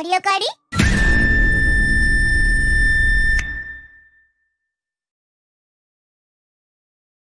盛り上がり？